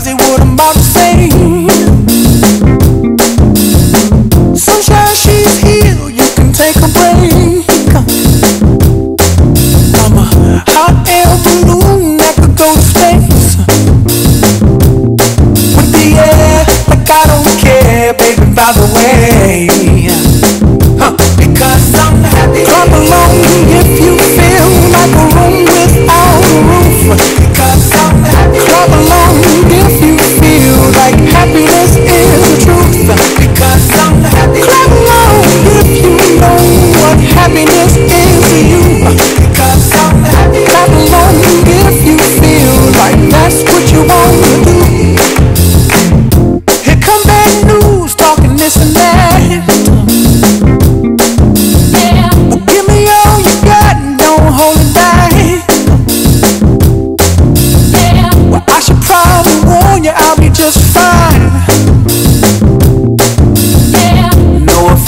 say what I'm about to say. Sunshine, she's here, you can take a break. I'm a hot air balloon that could go to space. With the air, like I don't care, baby, by the way.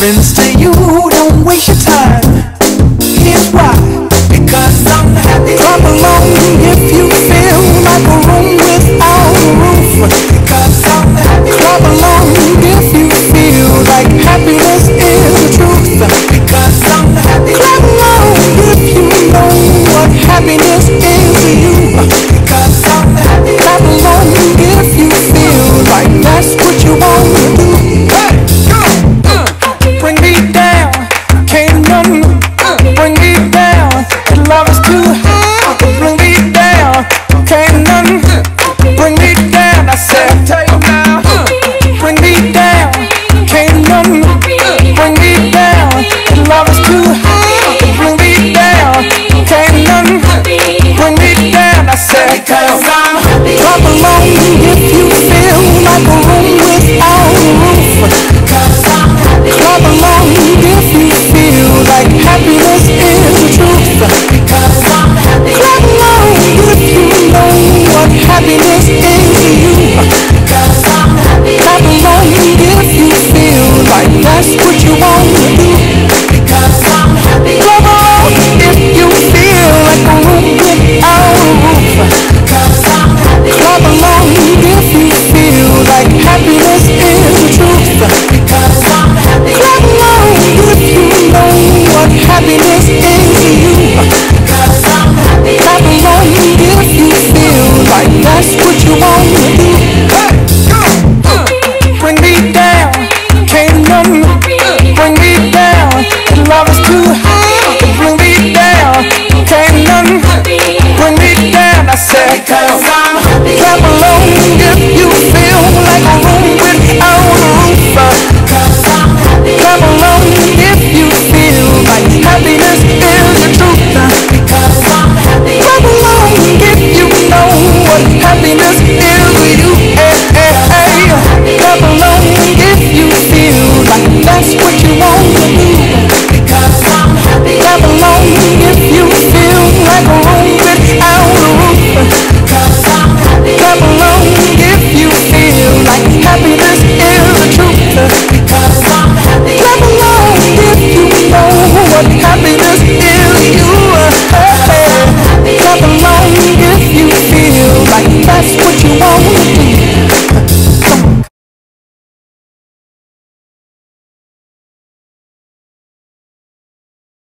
happens to you.